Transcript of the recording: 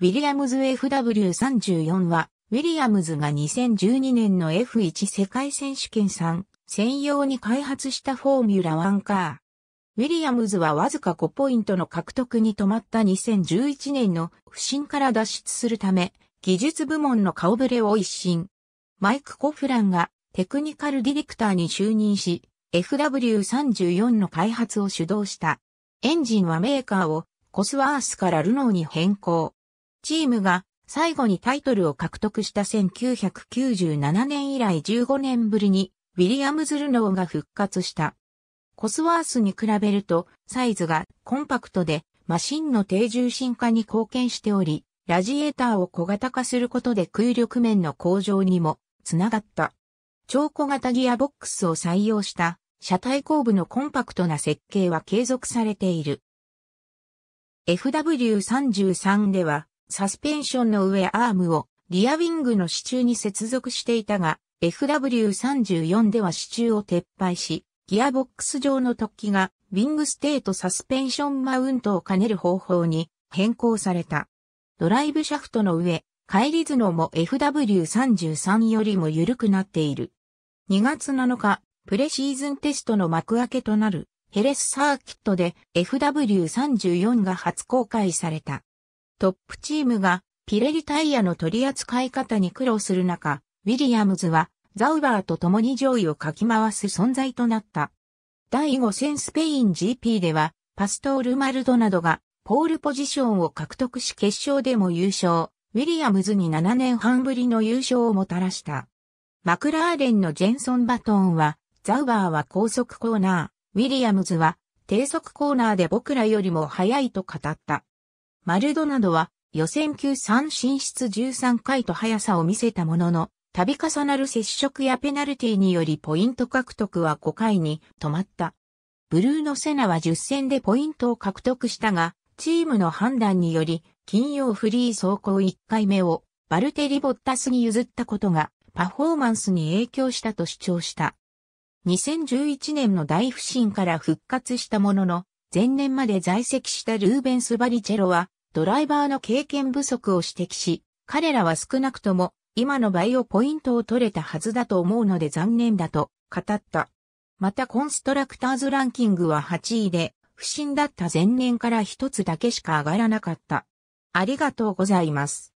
ウィリアムズ FW34 は、ウィリアムズが2012年の F1 世界選手権3専用に開発したフォーミュラ1カー。ウィリアムズはわずか5ポイントの獲得に止まった2011年の不振から脱出するため、技術部門の顔ぶれを一新。マイク・コフランがテクニカルディレクターに就任し、FW34 の開発を主導した。エンジンはメーカーをコスワースからルノーに変更。チームが最後にタイトルを獲得した1997年以来15年ぶりにウィリアムズ・ルノーが復活した。コスワースに比べるとサイズがコンパクトでマシンの低重心化に貢献しており、ラジエーターを小型化することで空力面の向上にもつながった。超小型ギアボックスを採用した車体後部のコンパクトな設計は継続されている。FW33 ではサスペンションの上アームをリアウィングの支柱に接続していたが、FW34 では支柱を撤廃し、ギアボックス上の突起がウィングステートサスペンションマウントを兼ねる方法に変更された。ドライブシャフトの上、帰り角も FW33 よりも緩くなっている。2月7日、プレシーズンテストの幕開けとなるヘレスサーキットで FW34 が初公開された。トップチームがピレリタイヤの取り扱い方に苦労する中、ウィリアムズはザウバーと共に上位をかき回す存在となった。第5戦スペイン GP ではパストール・マルドなどがポールポジションを獲得し決勝でも優勝。ウィリアムズに7年半ぶりの優勝をもたらした。マクラーレンのジェンソン・バトンは、ザウバーは高速コーナー、ウィリアムズは低速コーナーで僕らよりも速いと語った。マルドなどは予選級3進出13回と速さを見せたものの、度重なる接触やペナルティによりポイント獲得は5回に止まった。ブルーノ・セナは10戦でポイントを獲得したが、チームの判断により、金曜フリー走行1回目をバルテリ・ボッタスに譲ったことがパフォーマンスに影響したと主張した。2011年の大不振から復活したものの、前年まで在籍したルーベンス・バリチェロはドライバーの経験不足を指摘し、彼らは少なくとも今のバイオポイントを取れたはずだと思うので残念だと語った。またコンストラクターズランキングは8位で、不審だった前年から一つだけしか上がらなかった。ありがとうございます。